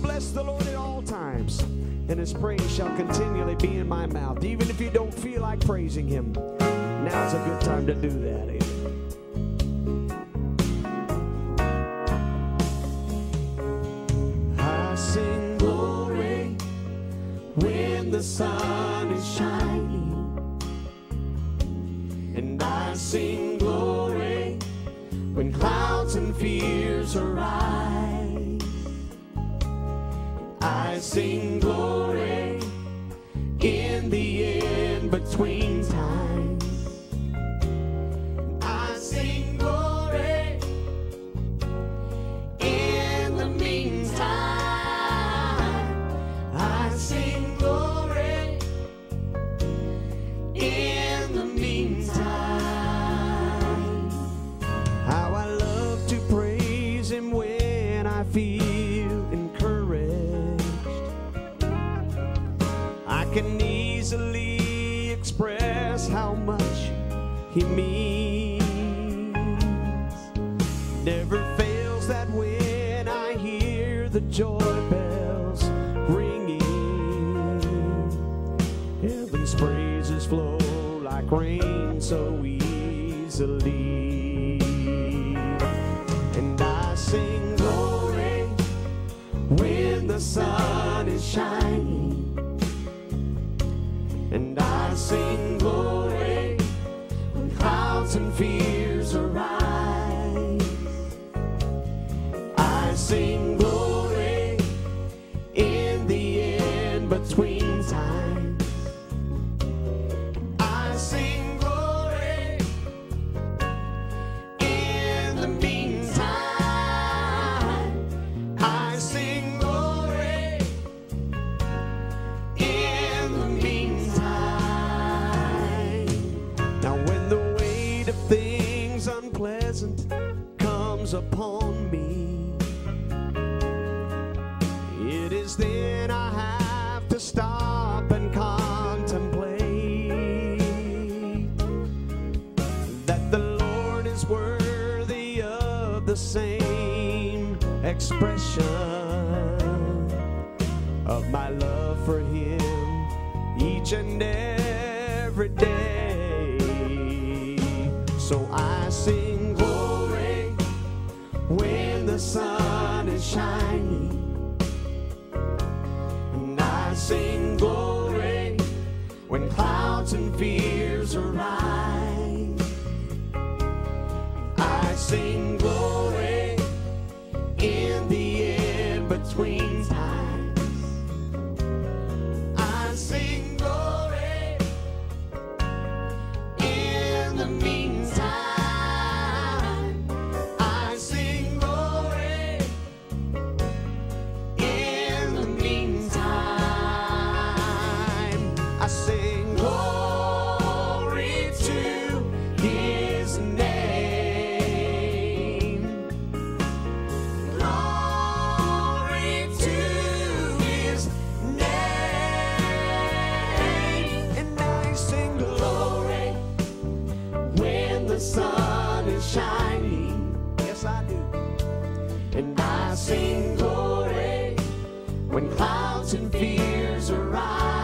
bless the Lord at all times, and his praise shall continually be in my mouth. Even if you don't feel like praising him, now's a good time to do that. Amen. I sing glory when the sun is shining, and I sing glory when clouds and fears arise. I sing glory in the in between times. I sing glory in the meantime. I sing glory in the meantime. How I love to praise Him when I feel can easily express how much He means. Never fails that when I hear the joy bells ringing, heaven's praises flow like rain so easily. And I sing glory when the sun is shining. Sing glory when clouds and fears arise. I sing of things unpleasant comes upon me, it is then I have to stop and contemplate that the Lord is worthy of the same expression of my love for Him each and every day. When the sun is shining. And I sing glory when clouds and fears arise. I sing glory in the in Sing glory when clouds and fears arise.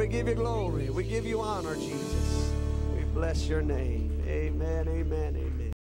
We give you glory. We give you honor, Jesus. We bless your name. Amen, amen, amen.